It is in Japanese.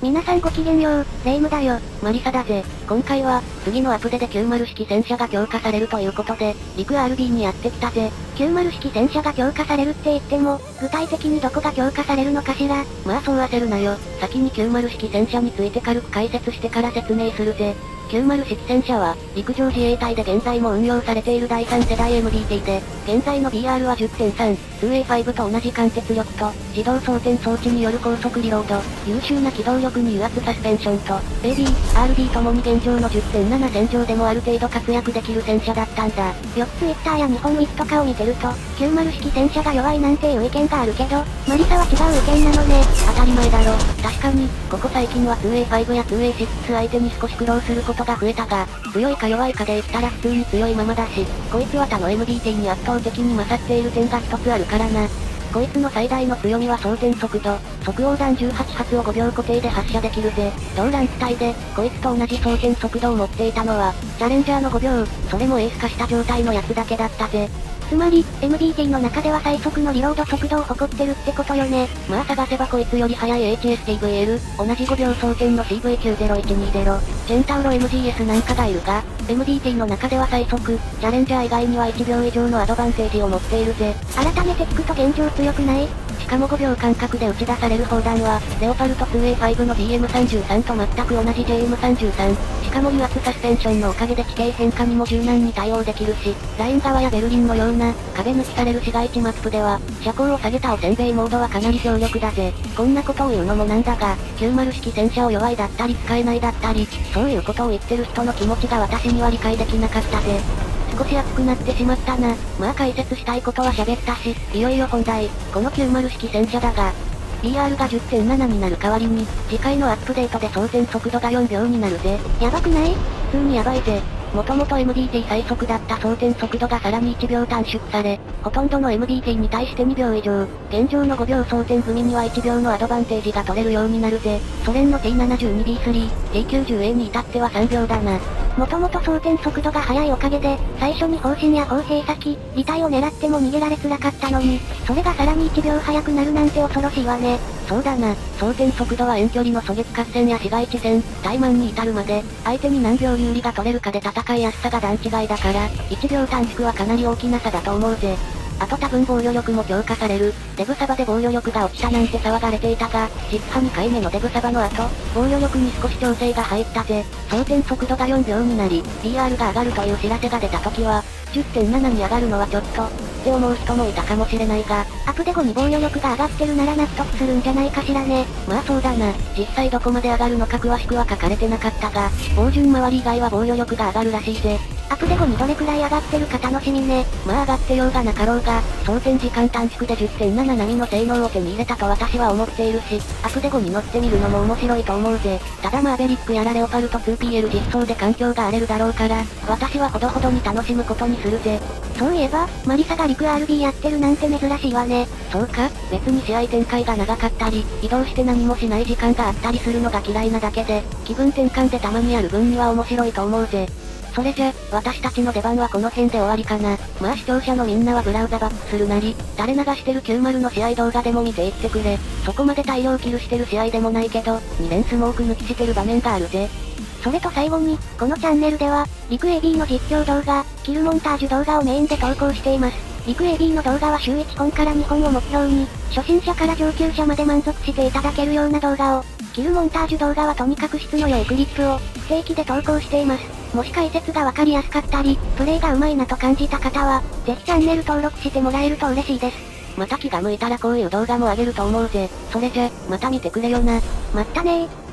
皆さんごきげんよう、レイムだよ。マリサだぜ。今回は、次のアプデで90式戦車が強化されるということで、陸 RB にやってきたぜ。90式戦車が強化されるって言っても、具体的にどこが強化されるのかしらまあそう焦るなよ。先に90式戦車について軽く解説してから説明するぜ。90式戦車は、陸上自衛隊で現在も運用されている第3世代 MBT で、現在の BR は10.3、2A5 と同じ貫徹力と、自動装填装置による高速リロード、優秀な機動力に油圧サスペンションと、AB、RD ともに現状の10.7戦場でもある程度活躍できる戦車だったんだ。よく Twitter や日本ウィズとかを見てると、90式戦車が弱いなんていう意見があるけど、マリサは違う意見なのね。当たり前だろ。確かに、ここ最近は 2A5 や 2A6 相手に少し苦労することが増えたが、強いか弱いかで言ったら普通に強いままだし、こいつは他の MBT に圧倒的に勝っている点が一つあるからな。こいつの最大の強みは装填速度、即応弾18発を5秒固定で発射できるぜ。同ランク帯で、こいつと同じ装填速度を持っていたのは、チャレンジャーの5秒、それもエース化した状態のやつだけだったぜ。つまり、MBT の中では最速のリロード速度を誇ってるってことよね。まあ探せばこいつより速い HSTVL、同じ5秒装填の CV90120、チェンタウロ MGS なんかがいるが、MBT の中では最速、チャレンジャー以外には1秒以上のアドバンテージを持っているぜ。改めて聞くと現状強くないしかも5秒間隔で打ち出される砲弾は、レオパルト 2A5 の DM33 と全く同じ JM33。しかも油圧サスペンションのおかげで地形変化にも柔軟に対応できるし、ライン側やベルリンのような、壁抜きされる市街地マップでは、車高を下げたおせんべいモードはかなり強力だぜ。こんなことを言うのもなんだが、90式戦車を弱いだったり使えないだったり、そういうことを言ってる人の気持ちが私には理解できなかったぜ。少し熱くなってしまったな。まあ解説したいことは喋ったし、いよいよ本題、この90式戦車だが、BR が10.7になる代わりに、次回のアップデートで装填速度が4秒になるぜ。やばくない？普通にやばいぜ。もともと MDT 最速だった装填速度がさらに1秒短縮され、ほとんどの MDT に対して2秒以上、現状の5秒装填済みには1秒のアドバンテージが取れるようになるぜ。ソ連の T72B3、T90A に至っては3秒だな。もともと装填速度が速いおかげで、最初に方針や砲兵先、離体を狙っても逃げられづらかったのに、それがさらに1秒速くなるなんて恐ろしいわね。そうだな、装填速度は遠距離の狙撃合戦や市街地戦、怠慢に至るまで、相手に何秒有利が取れるかで戦いやすさが段違いだから、1秒短縮はかなり大きな差だと思うぜ。あと多分防御力も強化される。デブサバで防御力が落ちたなんて騒がれていたが、実は2回目のデブサバの後、防御力に少し調整が入ったぜ。装填速度が4秒になり、PR が上がるという知らせが出た時は、10.7に上がるのはちょっと、って思う人もいたかもしれないが、アプデ後に防御力が上がってるなら納得するんじゃないかしらね。まあそうだな。実際どこまで上がるのか詳しくは書かれてなかったが、防順周り以外は防御力が上がるらしいぜ。アプデ後にどれくらい上がってるか楽しみね。まあ上がってようがなかろうが、装填時間短縮で10.7並みの性能を手に入れたと私は思っているし、アプデ後に乗ってみるのも面白いと思うぜ。ただマーベリックやらレオパルト 2PL 実装で環境が荒れるだろうから、私はほどほどに楽しむことにするぜ。そういえば、マリサが陸 RB やってるなんて珍しいわね。そうか別に試合展開が長かったり、移動して何もしない時間があったりするのが嫌いなだけで、気分転換でたまにやる分には面白いと思うぜ。それじゃ、私たちの出番はこの辺で終わりかな。まあ視聴者のみんなはブラウザバックするなり、垂れ流してる90の試合動画でも見ていってくれ。そこまで大量キルしてる試合でもないけど、2連スモーク抜きしてる場面があるぜ。それと最後に、このチャンネルでは、陸 AB の実況動画、キルモンタージュ動画をメインで投稿しています。陸 AB の動画は週1本から2本を目標に、初心者から上級者まで満足していただけるような動画を、キルモンタージュ動画はとにかく質の良いクリップを、不定期で投稿しています。もし解説がわかりやすかったり、プレイが上手いなと感じた方は、ぜひチャンネル登録してもらえると嬉しいです。また気が向いたらこういう動画も上げると思うぜ。それじゃ、また見てくれよな。まったねー。